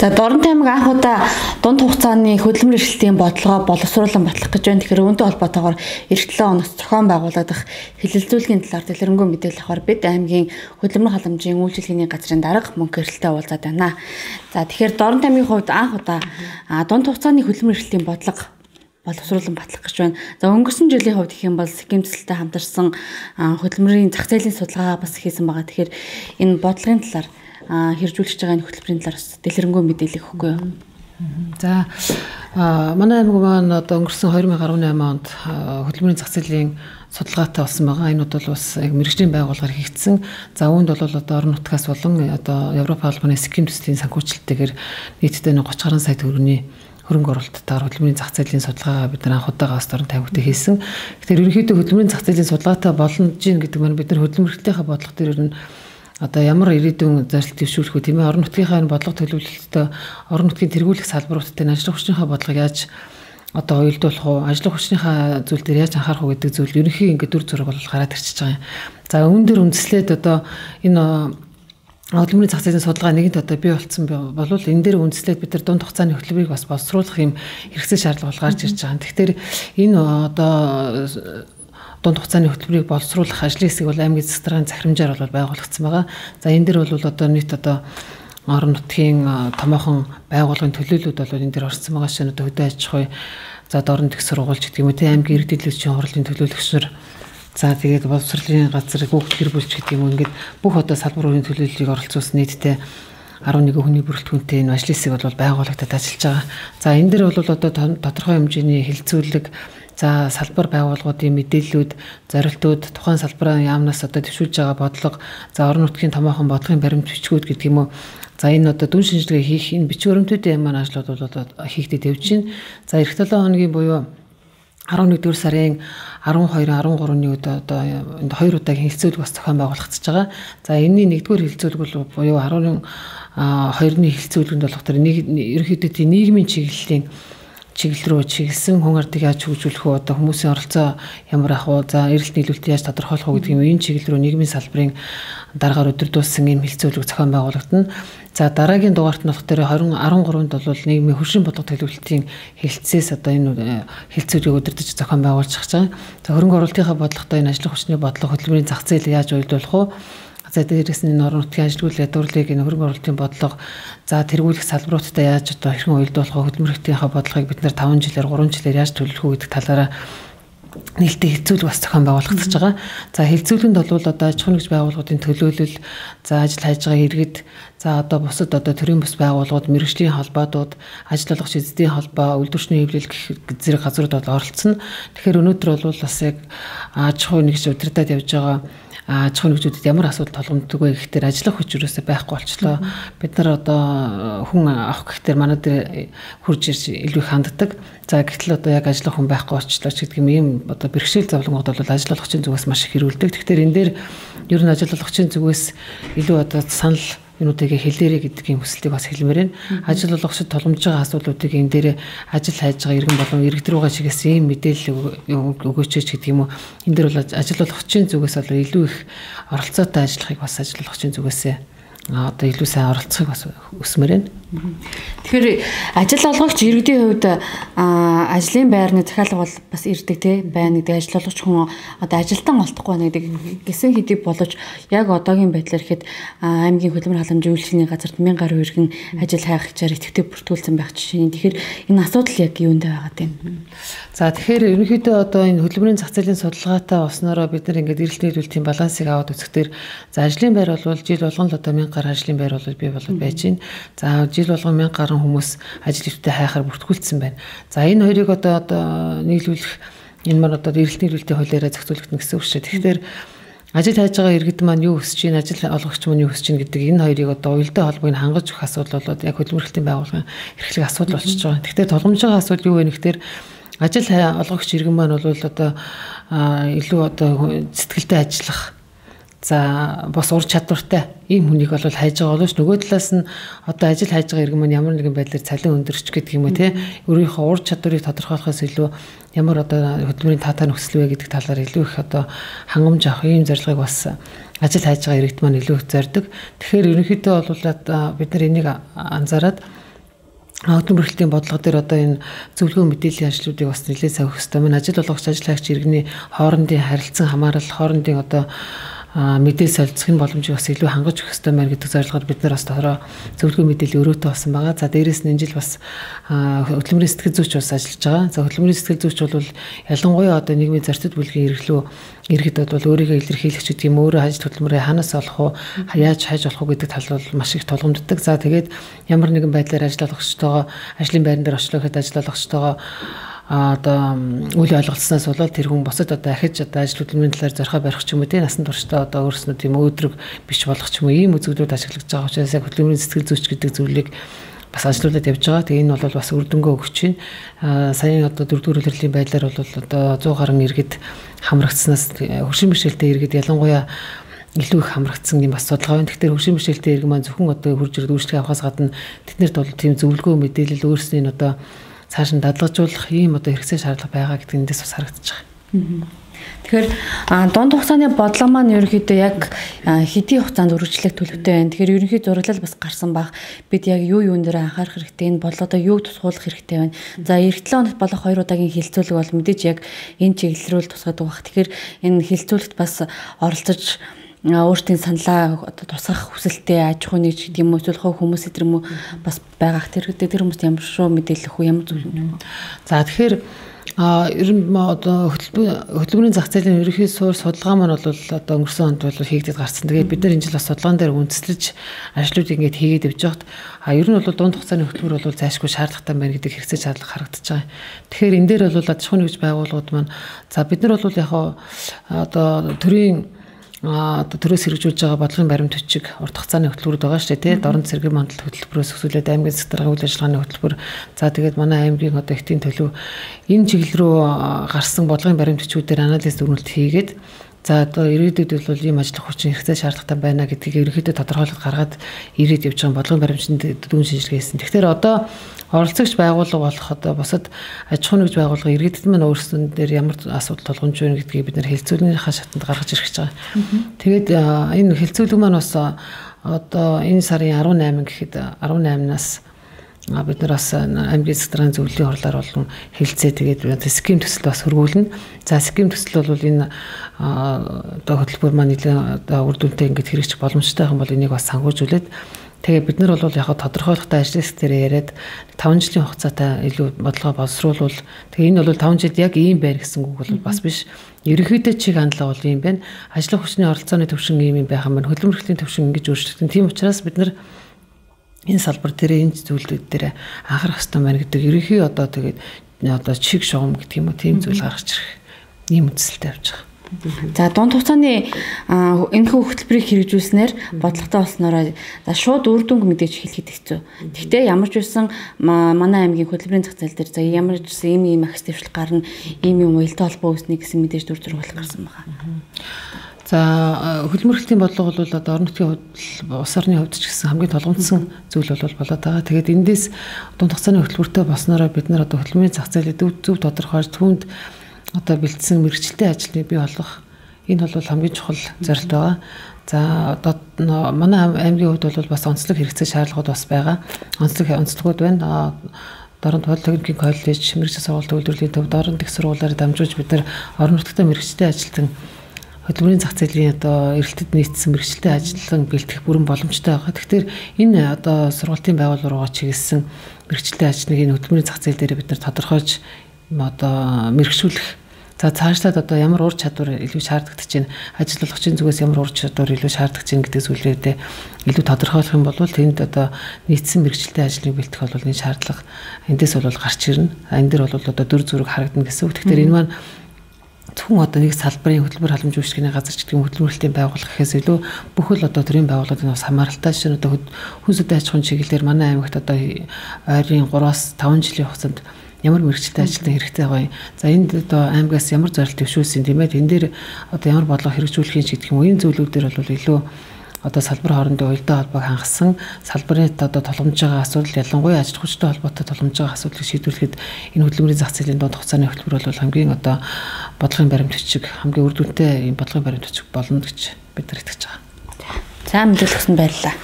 За Дорн таймыг анх удаа дунд хугацааны хөдөлмөр эрхлэлтийн бодлогоо боловсруулан батлах гэж байна. Тэгэхээр үүнтэй холбоотойгоор эх 7 оноос зохион байгуулагдах хилэлцүүлгийн талаар дэлгэрэнгүй мэдээлэл авахар бид аймгийн хөдөлмөр халамжийн үйлчилгээний газрын дарга мөнгө эрхлэлтэй уулзаад байна. За тэгэхээр Дорн таймын хувьд анх удаа дунд хугацааны хөдөлмөр эрхлэлтийн бодлого боловсруулан батлах гэж байна. За өнгөрсөн жилийн хувьд гэх юм бол Сиким цэцэлтэй хамтарсан хөдөлмөрийн зах зээлийн судалгаа бас хийсэн байгаа. Тэгэхээр энэ бодлогын талаар хэрэгжүүлж байгаа энэ хөтөлбөрийн талаар дэлгэрэнгүй мэдээлэл өгөхгүй юу? За манай аймаг маань одоо өнгөрсөн 2018 онд хөдөлмөрийн зах зээлийн судалгаатай болсон байгаа. Энэ бол бас мэрэгжлийн байгууллагаар хийгдсэн. За үүнд бол одоо орон нутгаас болон одоо Европ албаны Сиким төслийн санхүүжилттэйгээр нийтдээ 30 гаруй сая төгрөгийн хөрөнгө оруулалттайгаар хөдөлмөрийн зах зээлийн судалгаа бид нар анх удаага бас орон тавигтай хийсэн. Тэгэхээр ерөнхийдөө хөдөлмөрийн зах зээлийн судалгаатай боломж гин гэдэг маань бид нар хөдөлмөрлөлтийнхаа бодлого дээр ер нь одоо ямар ирээдүйн зорилт төвшүүлэх үү тийм ээ орон нутгийнхаа бодлого төлөвлөлтөд орон нутгийн тэргуулах салбаруудтай ажлын хүчнийхээ бодлогыг яаж одоо уялдуулах уу ажлын хүчнийхээ зүйл дээр яаж анхаарах уу гэдэг зүйл ерөнхий ингээд дүр зураг бол гараад ирчихэж байгаа юм. За үүн дээр үндэслээд одоо энэ хөдөлмөрийн зах зээлийн судалгаа нэгэнт одоо бий болцсон болвол энэ дээр үндэслээд бид нар дунд хугацааны хөтөлбөрийг бас боловсруулах юм хэрэгцээ шаардлага бол гарч ирж байгаа. Тэгэхээр энэ одоо дунд хугацааны хөтөлбөрийг боловсруулах ажлын хэсэг бол аймгийн засгийн захирамжаар бол байгуулагдсан байгаа. За энэ дэр бол одоо нийт одоо орон нутгийн томоохон байгууллагын төлөөлөлүүд бол энэ дэр орсон байгаа шин одоо хөдөө аж ахуй за дорн тэх сургуульч гэдэг юм уу те аймгийн иргэдэлчийн хурлын төлөөлөгч нар за тэгээд боловсролын газар хүүхд гэр бүлч гэдэг юм ингээд бүх одоо салбарын төлөөллийг оролцуулсан нийтдээ 11 хүний бүрэлдэхүүнтэй энэ ажлын хэсэг бол байгуулагдаад ажиллаж байгаа. За энэ дэр бол одоо тодорхой хэмжээний хилцүүлэг За салбар байгууллагуудын мэдээллүүд, зорилтууд, тухайн салбарын яамнаас одоо төвшүүлж байгаа бодлого, за орон нутгийн томоохон бодлогын баримт бичгүүд гэдэг юм уу. За энэ одоо дүн шинжилгээ хийх энэ бичиг баримтуудын маань ажлууд бол хийгдэж явж байна. За эх 7 хоногийн буюу 11-р сарын 12 13-ны үед одоо энд хоёр удаагийн хилцүүлэг бас зохион байгуулагдаж байгаа. За энэний нэгдүгээр хилцүүлэг бол буюу 12-ны хилцүүлэгэнд болохоор нэг ерөнхийдөө нийгмийн чиглэлийн чиглэл рүү чиглэсэн хүн ардыг яаж хөгжүүлэх вэ? Одоо хүмүүсийн оролцоо ямар ах вэ? За эрэлт нийлүүлэлтийг яаж тодорхойлох вэ гэдэг юм энэ чиглэл рүү нийгмийн салбарын дараагаар өдөр дуусан ийм хилцүүлэг зохион байгуулагдана. За дараагийн дугаарт нь болохоор 20 13-нд бол нийгмийн хөршин бодлого төлөвлөлтийн хэлтсээс одоо энэ хэлцүүлгийг өдөрдөж зохион байгуулж байгаа. За хөрөнгө оруулалтынхаа бодлоготой энэ ажлын хүчний бодлого хөтөлбөрийн зах зээл яаж уйлдуулах вэ? За дээрээс нь норм нутгийн ажилгүйн ядуурлыг энэ хөрөнгө оруулалтын бодлого за тэргүүлэх салбаруудтай яаж одоо хэрхэн уялдуулах хөдөлмөрийнхтийнхаа бодлогыг бид нэр 5 жилээр 3 жилээр яаж төлөвлөх үү гэдэг талаараа нээлттэй хилцүүл бас зохион байгуулагдаж байгаа. За хилцүүлэнд бол одоо аж ахуйн нэгж байгууллагуудын төлөөлөл, за ажил хайж байгаа иргэд, за одоо бусад одоо төрийн бус байгууллагууд, мэрэгжлийн холбоодууд, ажил олгогч эзэдийн холбоо, үйлдвэрчний хэвлэл гэх зэрэг газрууд бол оролцсон. Тэгэхээр өнөөдөр бол бас яг аж ахуйн нэгж удирдаад явж байгаа ахуйн нэгжүүдэд ямар асуудал толгомддог вэ гэхээр ажиллах хүч юусаа байхгүй болчлоо. Бид нар одоо хүн авах гэхээр манай дээр хурж ирж илүү ханддаг. За гэтэл одоо яг ажиллах хүн байхгүй болчлоо ч гэдэг юм одоо бэрхшээл зовлонгууд бол ажил олгогчийн зүгээс маш их хэрүүлдэг. Тэгэхээр энэ дээр ер нь ажил олгогчийн зүгээс илүү одоо санал юунуудыг хэлээрэй гэдгийн хүсэлтийг бас хэлмээр байна. Ажил олгогчид толгомж байгаа асуудлуудыг энэ дээр ажил хайж байгаа иргэн болон иргэд рүүгээ чигээс ийм мэдээлэл өгөөч гэдэг юм уу. Энэ дээр бол ажил олгогчийн зүгээс бол илүү их оролцоотой ажиллахыг бас ажил олгогчийн зүгээсээ одоо илүү сайн оролцохыг бас өсмөр байна. Тэгэхээр ажил олгогч иргэдийн хувьд ажлын байрны захиалга бол бас ирдэг те байна гэдэг ажил олгогч хүн одоо ажилтан олдохгүй байна гэдэг гисэн хэдий боловч яг одоогийн байдлаар ихэд аймгийн хөдөлмөр халамжийн үйлчлэгийн газарт 1000 гаруй иргэн ажил хайх чаар идэвхтэй бүртгүүлсэн байх жишээ. Тэгэхээр энэ асуудал яг юунд байгаад байна? За тэгэхээр ерөнхийдөө одоо энэ хөдөлмөрийн зах зээлийн судалгаатай болсноороо бид нар ингээд эрэлт нийлүүлэлтийн балансыг аваад үзэхдээ за ажлын байр бол жил болгон л одоо 1000 гаруй ажлын байр бол бий болоод байж байна. За жил болгон 1000 гаруй хүмүүс ажил өвтөй хайхаар бүртгүүлсэн байна. За энэ хоёрыг одоо одоо нийлүүлэх энэ маань одоо эрэлт нийлүүлэлтийн хуулиараа зохицуулагдана гэсэн үг шүү. Тэгэхээр ажил хайж байгаа иргэд маань юу хүсэж байна, ажил олгогч маань юу хүсэж байна гэдэг энэ хоёрыг одоо уялдаа холбоог хангаж өгөх асуудал болоод яг хөдөлмөрлөлтийн байгууллагын эрхлэх асуудал болчихж байгаа. Тэгэхээр толгомж байгаа асуудал юу вэ гэхээр ажил олгогч иргэн маань бол одоо илүү одоо сэтгэлдээ ажиллах За бас ур чадвартай ийм хүнийг бол хайж байгаа боловч нөгөө талаас нь одоо ажил хайж байгаа иргэн маань ямар нэгэн байдлаар цалин өндөрч гэдэг юм уу те өөрийнхөө ур чадварыг тодорхойлохоос илүү ямар одоо хөдөлмөрийн таатай нөхцөл вэ гэдэг талаар илүү их одоо хангамж авах ийм зорилгыг бас ажил хайж байгаа иргэд маань илүү их зорддог. Тэгэхээр ерөнхийдөө бол бид нар энийг анзаараад хөдөлмөр эрхлэлийн бодлого дээр одоо энэ зөвлөгөө мэдээллийн ажлуудыг бас нэлээд савих хэрэгтэй. Мөн ажил болгогч ажиллагч иргэний хоорондын харилцан хамаарал, хоорондын одоо мэдээлэл солилцохын боломжийг бас илүү хангаж өгөх хэрэгтэй байна гэдэг зорилгоор бид нар бас тохороо зөвлөгөө мэдээлэл өрөөтэй болсон байгаа. За дээрэс нь энэ жил бас хөдөлмөрийн сэтгэл зүйч бас ажиллаж байгаа. За хөдөлмөрийн сэтгэл зүйч бол ялангуяа одоо нийгмийн зарцад бүлгийн эрхлөө иргэд бол өөрийгөө илэрхийлэх гэдэг юм өөрөө хажид хөдөлмөрөө ханаас олох уу яаж хайж болох уу гэдэг тал бол маш их тулгамддаг. За тэгээд ямар нэгэн байдлаар ажил олгогчтойгоо ажлын байран дээр очлоход ажил олгогчтойгоо одоо үл ойлголцсноос болоод тэр хүн босод одоо ахиж одоо ажил хөдөлмөрийн талаар зорхоо барих ч юм уу тийм насан туршдаа одоо өөрснөө тийм өөдрөг биш болох ч юм уу ийм үзэгдүүд ашиглаж байгаа учраас хөдөлмөрийн сэтгэл зүйч гэдэг зүйлийг бас ажилуулад явж байгаа. Тэгээ энэ бол бас үр дүнгөө өгч байна. Саяын одоо дөрөвдүгээр үлрэлийн байдлаар бол одоо 100 гаруй иргэд хамрагдсанаас хөршин бишэлтэй иргэд ялангуяа илүү их хамрагдсан юм бас судалгаа байна. Тэгэхээр хөршин бишэлтэй иргэн маань зөвхөн одоо хурж ирээд үйлчлэгээ авахаас гадна тэднэрт бол тийм зөвлөгөө мэдээлэл өөрсний одоо цааш нь дадлагжуулах ийм одоо хэрэгцээ шаардлага байгаа гэдэг эндээс бас байгаа. Тэгэхээр дунд хугацааны бодлого маань ерөнхийдөө яг хэдийн хугацаанд үргэлжлэх төлөвтэй байна. Тэгэхээр ерөнхий зураглал бас гарсан баг. Бид яг юу юун дээр анхаарах хэрэгтэй, энэ бодлогоо юуг тусгуулах хэрэгтэй байна. За эх 7 хоногт болох 2 удаагийн хилцүүлэг бол мэдээж яг энэ чиглэл рүү тусгаад байгаа. Тэгэхээр энэ хилцүүлэгт бас оролцож өөртөө саналаа одоо тусгах хүсэлтэй аж ахуй нэг гэдэг юм уу эсвэл хүмүүс эдэр юм уу бас байгаах тэр тэр хүмүүст ямар шүү мэдээлэх үү ямар зүйл юм. За тэгэхээр А ер нь одоо хөтөлбөрийн зах зээлийн ерөнхий суур судалгаа маань бол одоо өнгөрсөн онд бол хийгдэж гарсан. Тэгээд бид нар энэ жил бас судалгаан дээр үндэслэж ажлууд ингээд хийгээд явж байхад а ер нь бол дунд хугацааны хөтөлбөр бол зайлшгүй шаардлагатай байна гэдэг хэрэгцээ шаардлага харагдаж байгаа. Тэгэхээр энэ дээр бол аж ахуйн нэгж байгууллагууд маань за бид нар бол яг одоо төрийн одоо төрөөс хэрэгжүүлж байгаа бодлогын баримт хүчиг урт хугацааны хөтөлбөрүүд байгаа шүү дээ тий дорн цэргийн мандал хөтөлбөрөөс өсвөлээд аймгийн засгийн үйл ажиллагааны хөтөлбөр. За тэгээд манай аймгийн одоо ихтийн төлөв. Энэ чиглэл рүү гарсан бодлогын баримт хүчүүдээр анализ дүрмэлт хийгээд За одоо ирээдүйд бол ийм ажиллах хүчин хэрэгцээ шаардлагатай байна гэдгийг ерөнхийдөө тодорхойлоод гаргаад ирээд явж байгаа бодлогын баримтчинд дүүн шинжилгээ хийсэн. Тэгэхээр одоо оролцогч байгууллага болох одоо бусад аж ахуйн нэгж байгууллага иргэдэд маань өөрсдөн дээр ямар асуудал тулгамж байна гэдгийг бид нэр хэлцүүлнийхаа шатанд гаргаж ирэх гэж байгаа. Тэгээд энэ хэлцүүлэг маань бас одоо энэ сарын 18 гэхэд 18-наас бид нар бас аймгийн стратегийн зөвлөлийн хурлаар болон хэлцээ тэгээд ским төсөл бас хөргүүлнэ. За ским төсөл бол энэ одоо хөтөлбөр маань нэлээд одоо үр дүнтэй ингэж хэрэгжих боломжтой юм бол энийг бас санхүүжүүлээд тэгээ бид нар бол яг тодорхойлохтой ажил хэсгээр яриад 5 жилийн хугацаатай илүү бодлого боловсруулвал тэгээ энэ бол 5 жилд яг ийм байр гэсэн үг бол бас биш. Ерөнхийдөө чиг хандлага бол ийм байна. Ажлын хүчний оролцооны төвшин ийм юм байх юм байна. Хөдөлмөрлөлийн төвшин ингэж өөрчлөгдөн. Тийм учраас бид нар энэ салбар дээр энэ зүйлүүд дээр анхаарах хэрэгтэй байна гэдэг ерөнхий одоо тэгээд одоо чиг шугам гэдэг юм уу тийм зүйл гаргаж ирэх ийм үндсэлтэй явж байгаа. За дунд хугацааны энэхүү хөтөлбөрийг хэрэгжүүлснээр бодлоготой болсноороо за шууд үр дүнг мэдээж хэлэхэд хэцүү. Гэхдээ ямар ч байсан манай аймгийн хөтөлбөрийн зах зээл дээр за ямар ч байсан ийм ийм ахс дэвшил гарна, ийм юм уялдаа холбоо үүснэ гэсэн мэдээж дүр зураг гарсан байгаа. За хөдөлмөрлөлтийн бодлого бол одоо орон нутгийн улс орны хувьд ч гэсэн хамгийн толгомдсон зүйл бол болоод байгаа. Тэгээд эндээс дунд хугацааны хөтөлбөртэй болсноороо бид нар одоо хөдөлмөрийн зах зээлийг зөв тодорхойлж түүнд одоо бэлдсэн мэрэгчлээ ажлыг бий болгох энэ бол хамгийн чухал зорилт байгаа. За одоо манай аймгийн хувьд бол бас онцлог хэрэгцээ шаардлагууд бас байгаа. Онцлог онцлогуд байна. Дорн техникийн коллеж, мэрэгчлийн сургууль төвлөрлийн төв, дорн тех сургуулиар дамжуулж бид нар орон нутгад мэрэгчтэй ажилтан хөдөлмөрийн зах зээлийн одоо эрэлтэд нийцсэн мэрэгчлээ ажиллан бэлтгэх бүрэн боломжтой байгаа. Тэгэхээр энэ одоо сургалтын байгууллага руугаа чиглэсэн мэрэгчлээ ажлыг энэ хөдөлмөрийн зах зээл дээр бид нар тодорхойлж одоо мэрэгшүүлэх За цаашлаад одоо ямар ур чадвар илүү шаардлагатай чинь ажиллагчийн зүгээс ямар ур чадвар илүү шаардлагатай чинь гэдэг зүйлүүдээ илүү тодорхойлох юм бол тэнд одоо нийцсэн мэрэгчлээ ажлыг бэлтгэх бол энэ шаардлага эндээс бол гарч ирнэ. Энэ дэр бол одоо дүр зураг харагдана гэсэн үг. Тэгэхээр энэ маань зөвхөн одоо нэг салбарын хөтөлбөр халамж үйлчлэгийн газар ч гэдэг юм хөтөлмөрлөлтийн байгууллага гэхээс илүү бүхэл одоо төрийн байгууллагын бас хамааралтай шин одоо хүн сүдэ аж ахуйн чиглэлээр манай аймагт одоо ойрын 3-аас 5 жилийн хугацаанд ямар мэрэгчлээ ажилтан хэрэгтэй юм. За энд одоо аймагаас ямар зорилт төвшүүлсэн тийм ээ. Тэн дээр одоо ямар бодлого хэрэгжүүлэх юм ч гэдэг юм. Энэ зүйлүүдээр бол илүү одоо салбар хоорондын уялдаа холбоог хангасан салбарын одоо толгомж байгаа асуудал ялангуяа аж ахуйчтай холбоотой толгомж байгаа асуудлыг шийдвэрлэхэд энэ хөдөлмөрийн зах зээлийн дунд хугацааны хөтөлбөр бол хамгийн одоо бодлогын баримт бичиг хамгийн үр дүнтэй ийм бодлогын баримт бичиг болно гэж бид нар итгэж байгаа. За мэдээлэлсэн баярлалаа.